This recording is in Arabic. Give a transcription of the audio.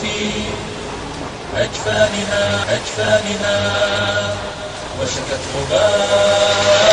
في أجفانها أجفانها وشكت غبار.